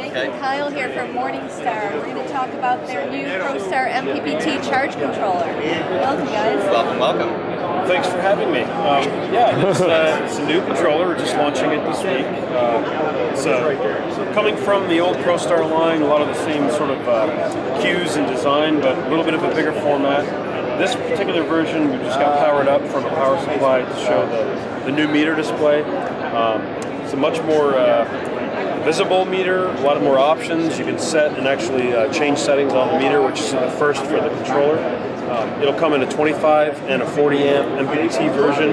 Jake Okay. and Kyle here from Morningstar. We're going to talk about their new ProStar MPPT charge controller. Welcome, guys. Welcome, welcome. Thanks for having me. Um, yeah, it's, uh, it's a new controller. We're just launching it this week. Uh, it's uh, coming from the old ProStar line, a lot of the same sort of uh, cues and design, but a little bit of a bigger format. This particular version, we just got powered up from a power supply to show the, the new meter display. Um, it's a much more uh, visible meter, a lot of more options. You can set and actually uh, change settings on the meter, which is the first for the controller. Um, it'll come in a 25 and a 40 amp MPPT version,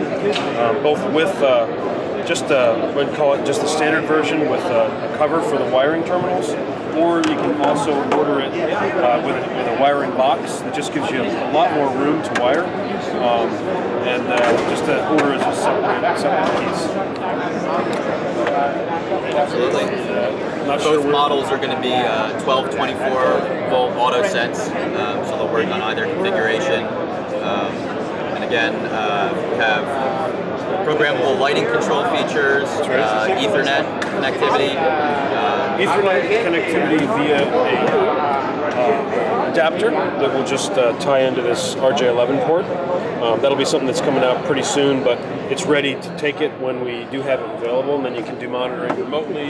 um, both with uh, just uh, we'd call it just the standard version with uh, a cover for the wiring terminals, or you can also order it uh, with, with a wiring box that just gives you a lot more room to wire, um, and uh, just to order as a separate, separate piece. Absolutely. Not Both where- models are going to be uh, 12, 24 volt auto sets, um, so they'll work on either configuration. Um, and again, uh, we have programmable lighting control features, uh, Ethernet connectivity. Uh, Ethernet connectivity via a uh, adapter that will just uh, tie into this RJ11 port. Um, that'll be something that's coming out pretty soon, but it's ready to take it when we do have it available, and then you can do monitoring remotely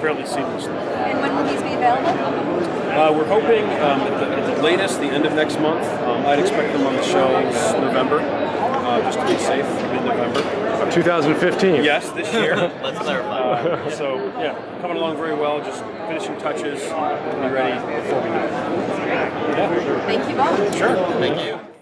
fairly seamlessly. And when will these be available? Uh, we're hoping um, at, the, at the latest, the end of next month. Um, I'd expect them on the shelves November, uh, just to be safe, mid-November. 2015. Yes, this year. let's clarify. Uh, so yeah, coming along very well. Just finishing touches. We'll be ready before we know. Thank you both. sure. Thank you.